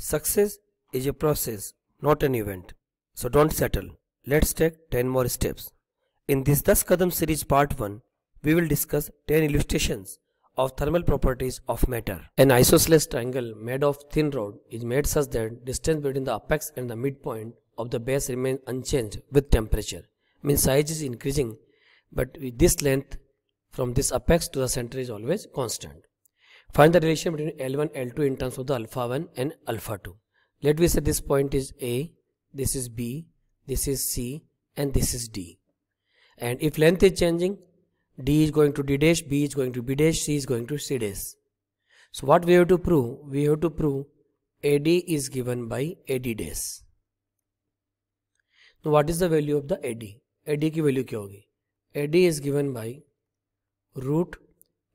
Success is a process, not an event. So don't settle. Let's take 10 more steps. In this 10 Kadam series part 1, we will discuss 10 illustrations of thermal properties of matter. An isosceles triangle made of thin rod is made such that distance between the apex and the midpoint of the base remains unchanged with temperature. Means size is increasing but with this length from this apex to the center is always constant. Find the relation between L1 L2 in terms of the alpha 1 and alpha 2. Let me say this point is A, this is B, this is C and this is D. And if length is changing, D is going to D dash, B is going to B dash, C is going to C dash. So what we have to prove? We have to prove AD is given by AD dash. Now what is the value of the AD? AD की value क्या होगी? AD is given by root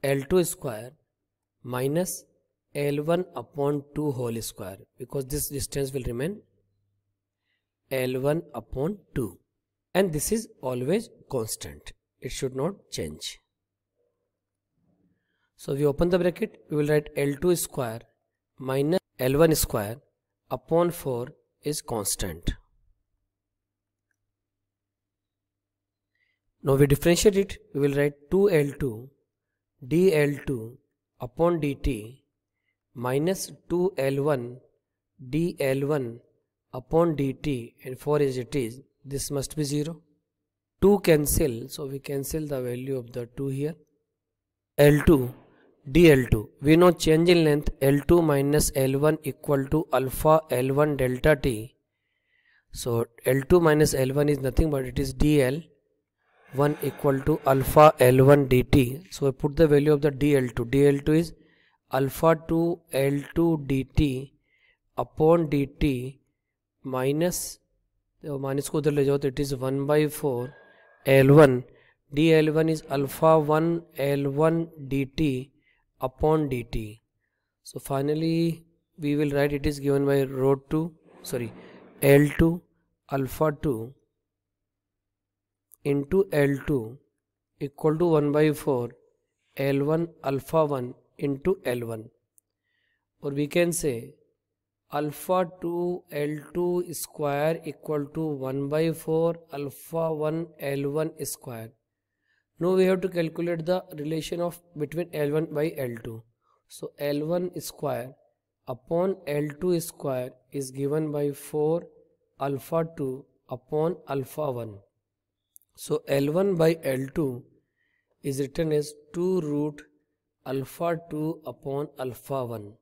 L2 square minus L1 upon 2 whole square because this distance will remain L1 upon 2 and this is always constant. It should not change. So we open the bracket. We will write L2 square minus L1 square upon 4 is constant. Now we differentiate it. We will write 2L2 dl2 upon dt minus 2L1 dL1 upon dt and for as it is this must be 0 2 cancel so we cancel the value of the 2 here. L2 dL2 we know change in length L2 minus L1 equal to alpha L1 delta t. So L2 minus L1 is nothing but it is dl 1 equal to alpha L1 dt. So I put the value of the dL2. dL2 is alpha 2 L2 dt upon dt minus minus को उधर ले जाओ तो it is one by four L one D L one is alpha one L one D T upon D T so finally we will write it is given by rho 2 sorry l2 alpha 2 into L2 equal to 1 by 4 L1 alpha 1 into L1 or we can say alpha 2 L2 square equal to 1 by 4 alpha 1 L1 square. Now we have to calculate the relation of between L1 by L2. So L1 square upon L2 square is given by 4 alpha 2 upon alpha 1. So L1 by L2 is written as 2 root alpha 2 upon alpha 1.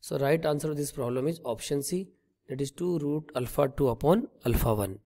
So right answer of this problem is option C that is 2 root alpha 2 upon alpha 1.